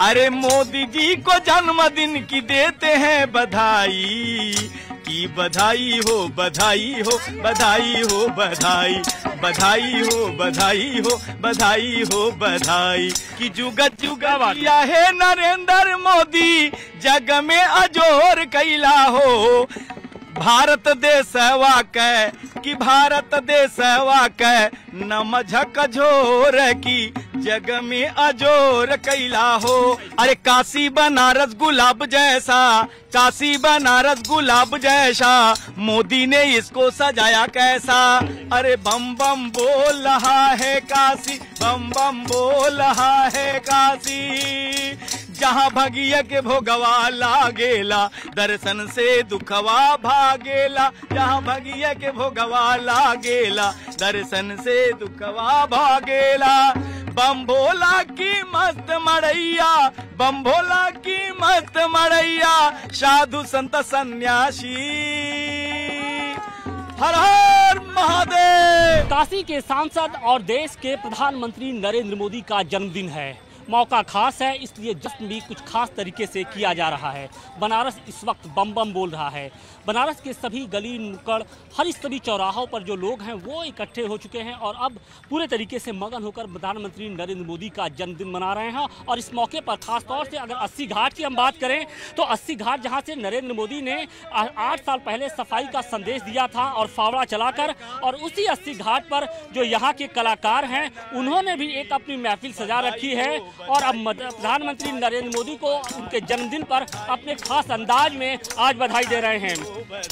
अरे मोदी जी को जन्मदिन की देते हैं बधाई। की बधाई हो बधाई हो बधाई हो, बधाई। बधाई हो बधाई हो बधाई हो, बधाई। कि जुगत जुगा किया है नरेंद्र मोदी, जग में अजोर कैला हो। भारत देशवा के कि भारत देशवा के नमझक झोर की जग में अजोर कैला हो। अरे काशी बनारस गुलाब जैसा, काशी बनारस गुलाब जैसा, मोदी ने इसको सजाया कैसा। अरे बम बम बोल रहा है काशी, बम बम बोल रहा है काशी। जहाँ भगिया के भोगवा लागेला, दर्शन से दुखवा भागेला। जहाँ भगिया के भोगवा लागेला, दर्शन से दुखवा भागेला। बम भोला की मस्त मड़ैया बम भोला की मस्त मड़ैया, साधु संत सन्यासी। हर हर महादेव। काशी के सांसद और देश के प्रधानमंत्री नरेंद्र मोदी का जन्मदिन है। मौका खास है, इसलिए जश्न भी कुछ खास तरीके से किया जा रहा है। बनारस इस वक्त बम बम बोल रहा है। बनारस के सभी गली नुक्कड़, हर सभी चौराहों पर जो लोग हैं, वो इकट्ठे हो चुके हैं और अब पूरे तरीके से मगन होकर प्रधानमंत्री नरेंद्र मोदी का जन्मदिन मना रहे हैं। और इस मौके पर खासतौर से अगर अस्सी घाट की हम बात करें तो अस्सी घाट जहाँ से नरेंद्र मोदी ने आठ साल पहले सफ़ाई का संदेश दिया था और फावड़ा चलाकर, और उसी अस्सी घाट पर जो यहाँ के कलाकार हैं, उन्होंने भी एक अपनी महफिल सजा रखी है। और अब प्रधानमंत्री नरेंद्र मोदी को उनके जन्मदिन पर अपने खास अंदाज में आज बधाई दे रहे हैं।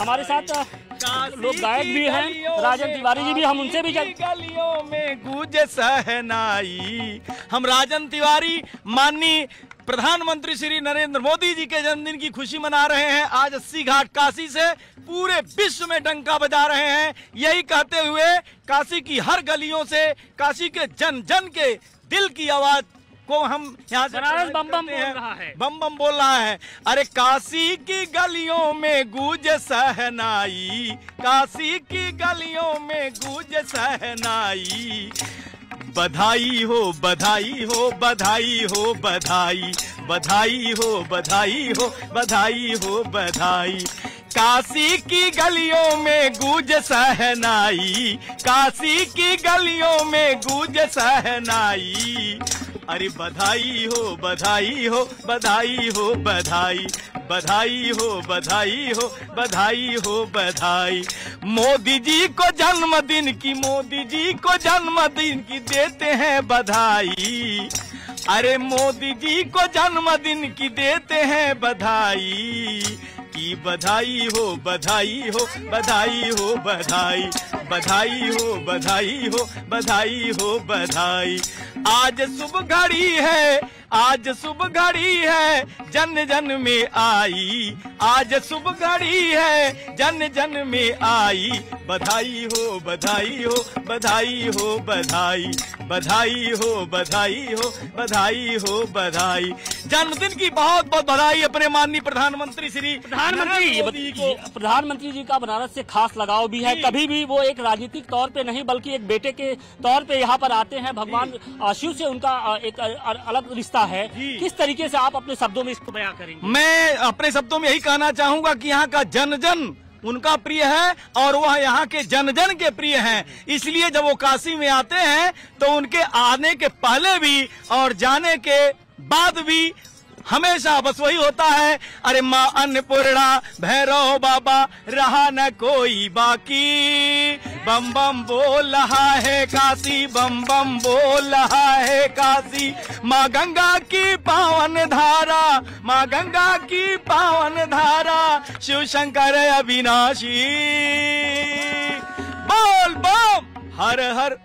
हमारे साथ लोग गायक भी हैं, राजन तिवारी जी भी, हम उनसे भी गलियों में गूंज सहनाई। हम राजन तिवारी, माननीय प्रधानमंत्री श्री नरेंद्र मोदी जी के जन्मदिन की खुशी मना रहे हैं। आज अस्सी घाट काशी से पूरे विश्व में डंका बजा रहे हैं। यही कहते हुए काशी की हर गलियों से, काशी के जन जन के दिल की आवाज़ को हम यहाँ से बम बम बोल रहा है। बम बम बोल रहा है। अरे काशी की गलियों में गूंज सहनाई काशी की गलियों में गूंज सहनाई। बधाई हो बधाई हो बधाई हो बधाई बधाई हो बधाई हो बधाई हो बधाई। काशी की गलियों में गूंज सहनाई काशी की गलियों में गूंज सहनाई। अरे बधाई हो बधाई हो बधाई हो, बधाई बधाई हो बधाई हो बधाई हो, बधाई। मोदी जी को जन्मदिन की, मोदी जी को जन्मदिन की देते हैं बधाई। अरे मोदी जी को जन्मदिन की देते हैं बधाई। की बधाई हो बधाई हो बधाई हो, बधाई बधाई हो बधाई हो बधाई हो, बधाई। आज शुभ घड़ी है, आज शुभ घड़ी है, जन जन में आई आज शुभ घड़ी है जन जन में आई। बधाई हो बधाई हो बधाई हो बधाई। बधाई हो बधाई हो बधाई हो बधाई। जन्मदिन की बहुत बहुत बधाई अपने माननीय प्रधानमंत्री श्री प्रधानमंत्री प्रधानमंत्री जी का बनारस से खास लगाव भी है। कभी भी वो एक राजनीतिक तौर पे नहीं बल्कि एक बेटे के तौर पे यहाँ पर आते हैं। भगवान शिव से उनका एक अलग रिश्ता है। किस तरीके से आप अपने शब्दों में इसको बयां करेंगे? मैं अपने शब्दों में यही कहना चाहूँगा कि यहाँ का जन जन उनका प्रिय है और वह यहाँ के जन जन के प्रिय हैं। इसलिए जब वो काशी में आते हैं तो उनके आने के पहले भी और जाने के बाद भी हमेशा बस वही होता है। अरे माँ अन्नपूर्णा, भैरव बाबा, रहा न कोई बाकी। बम बम बोल रहा है काशी, बम बम बोल रहा है काशी। माँ गंगा की पावन धारा, माँ गंगा की पावन धारा, शिव शंकर अविनाशी। बोल बम हर हर।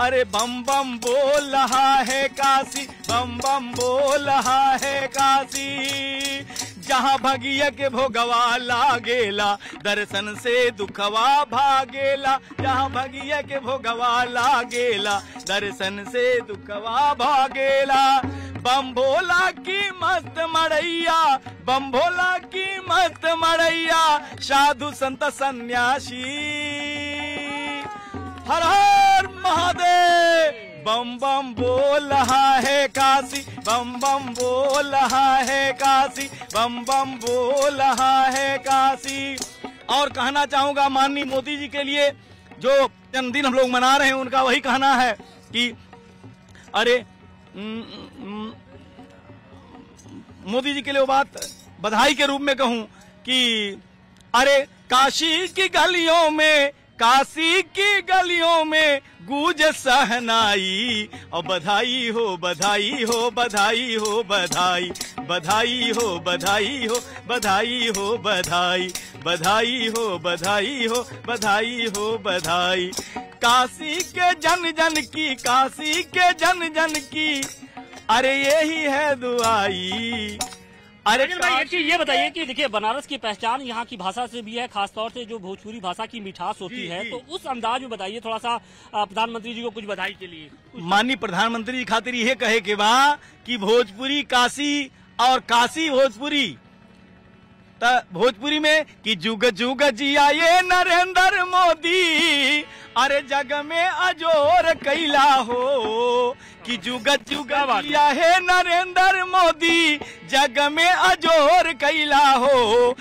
अरे बम बम बोल रहा है काशी, बम बम बोल रहा है काशी। जहाँ भगिया के भोगवा लागेला, दर्शन से दुखवा भागेला। जहाँ भगिया के भोगवा लागेला, दर्शन से दुखवा भागेला। बम भोला की मस्त मड़ैया बम भोला की मस्त मड़ैया, साधु संत सन्यासी। हर हर महादेव, बम बम बोल रहा है। काशी, बम बम बोल रहा है काशी, बम बम बोल रहा है काशी। और कहना चाहूँगा माननीय मोदी जी के लिए, जो जन्मदिन हम लोग मना रहे हैं, उनका वही कहना है कि, अरे मोदी जी के लिए वो बात बधाई के रूप में कहूँ कि, अरे, काशी की गलियों में काशी की गलियों में गूंज सहनाई। और बधाई हो बधाई हो बधाई हो, बधाई। बधाई हो बधाई हो बधाई हो, बधाई। बधाई हो बधाई हो बधाई हो, बधाई। काशी के जन जन की, काशी के जन जन की। अरे यही है दुआई। अरे अनिल भाई एक चीज़ ये बताइए कि देखिए बनारस की पहचान यहाँ की भाषा से भी है खासतौर से जो भोजपुरी भाषा की मिठास होती है। तो उस अंदाज में बताइए थोड़ा सा प्रधानमंत्री जी को कुछ बधाई के लिए। माननीय प्रधानमंत्री जी खातिर ये कहे के बा कि भोजपुरी काशी और काशी भोजपुरी। भोजपुरी में कि जुग जुग जिया ये नरेंद्र मोदी। अरे जग में अजोर कैला हो कि जुग जुग जिया है। नरेंद्र मोदी। जग में अजोर कैला हो।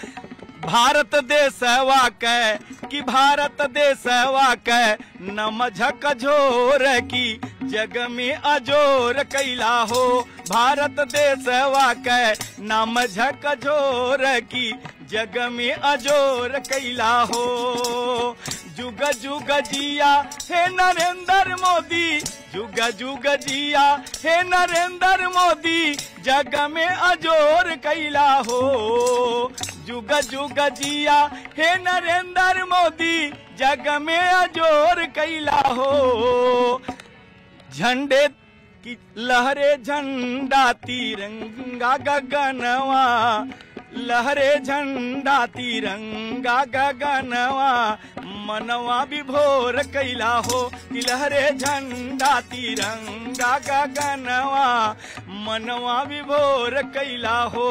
भारत देशवा के कि भारत देशवा के नमझक झोर की जग में अजोर कैला हो। भारत देशवा के नमझक झोर की जग में अजोर कैला हो। जुग जुग जिया, हे नरेंद्र मोदी। जुग जुग जिया, हे नरेंद्र मोदी। जग में अजोर कैला हो। जुग जुग जिया, हे नरेंद्र मोदी। जग में अजोर कैला हो। झंडे की लहरे झंडा, तिरंगा गगनवा। लहरे झंडा तिरंगा गगनवा, मनवा विभोर कैला हो कि लहरे झंडा तिरंगा गगनवा, मनवा विभोर कैला हो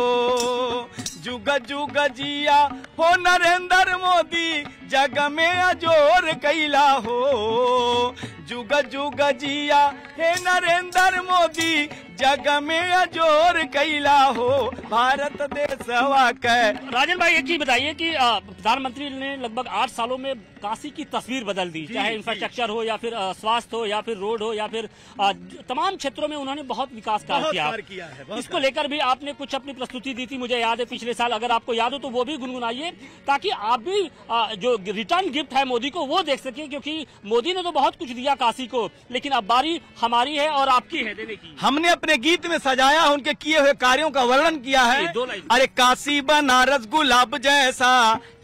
जुग जुग जिया हो नरेंद्र मोदी, जग में अजोर कैला हो जुग जुग जिया हे नरेंद्र मोदी जग में अजोर कैला हो भारत देशवा के राजन भाई एक चीज़ बताइए कि प्रधानमंत्री ने लगभग आठ सालों में काशी की तस्वीर बदल दी चाहे इंफ्रास्ट्रक्चर हो या फिर स्वास्थ्य हो या फिर रोड हो या फिर तमाम क्षेत्रों में उन्होंने बहुत विकास कार्य किया। किया है, इसको लेकर भी आपने कुछ अपनी प्रस्तुति दी थी मुझे याद है पिछले साल अगर आपको याद हो तो वो भी गुनगुनाइए ताकि आप भी जो रिटर्न गिफ्ट है मोदी को वो देख सके क्योंकि मोदी ने तो बहुत कुछ दिया काशी को लेकिन अब बारी हमारी है और आपकी है देने की। हमने अपने गीत में सजाया उनके किए हुए कार्यों का वर्णन किया है। अरे काशी बनारस गुलाब जैसा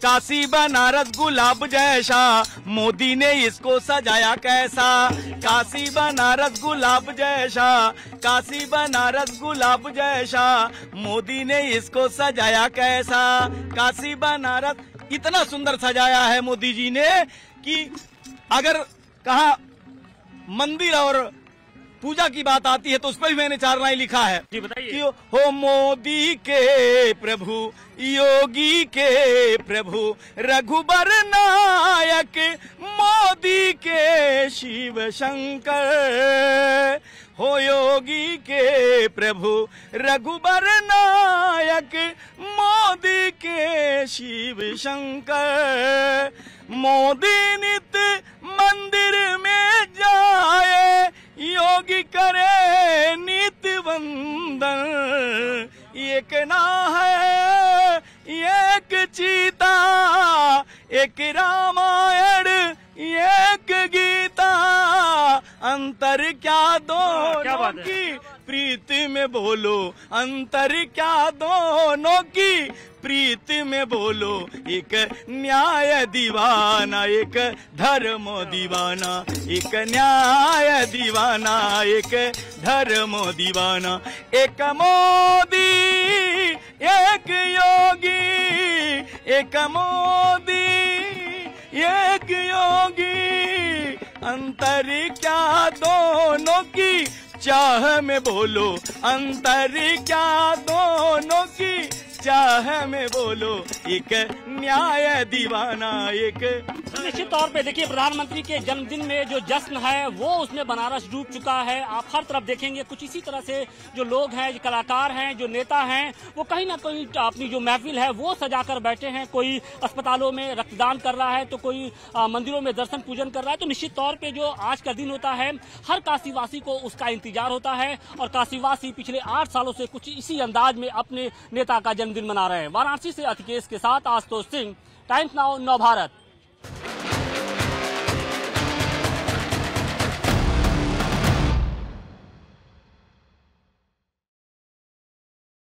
काशी बनारस गुलाब जैसा मोदी ने इसको सजाया कैसा? काशी बनारस गुलाब जैसा काशी बनारस गुलाब जैसा मोदी ने इसको सजाया कैसा? काशी बनारस इतना सुंदर सजाया है मोदी जी ने कि अगर कहा मंदिर और पूजा की बात आती है तो उस पर भी मैंने चार लाइन लिखा है। जी बताइए। कि हो मोदी के प्रभु योगी के प्रभु रघुबर नायक मोदी के शिव शंकर। हो योगी के प्रभु रघुबर नायक मोदी के शिव शंकर। मोदी एक ना है एक चीता एक रामायण। दोनों बात की प्रीत में बोलो अंतर क्या दोनों की प्रीति में बोलो एक न्याय दीवाना एक धर्म दीवाना एक न्याय दीवाना एक धर्म दीवाना एक मोदी एक योगी एक मोदी एक योगी। अंतर क्या दोनों की? चाह में बोलो, अंतर क्या दोनों की? चाह में बोलो, एक न्याय दीवाना एक। निश्चित तौर पे देखिए, प्रधानमंत्री के जन्मदिन में जो जश्न है, वो उसमें बनारस डूब चुका है। आप हर तरफ़ देखेंगे, कुछ इसी तरह से जो लोग हैं, जो कलाकार हैं, जो नेता हैं, वो कहीं ना कहीं अपनी जो महफिल है, वो सजाकर बैठे हैं। कोई अस्पतालों में रक्तदान कर रहा है तो कोई मंदिरों में दर्शन पूजन कर रहा है। तो निश्चित तौर पर जो आज का दिन होता है, हर काशीवासी को उसका इंतज़ार होता है। और काशीवासी पिछले आठ सालों से कुछ इसी अंदाज में अपने नेता का जन्मदिन मना रहे हैं। वाराणसी से अतिकेश के साथ आशुतोष सिंह टाइम्स नाउ नवभारत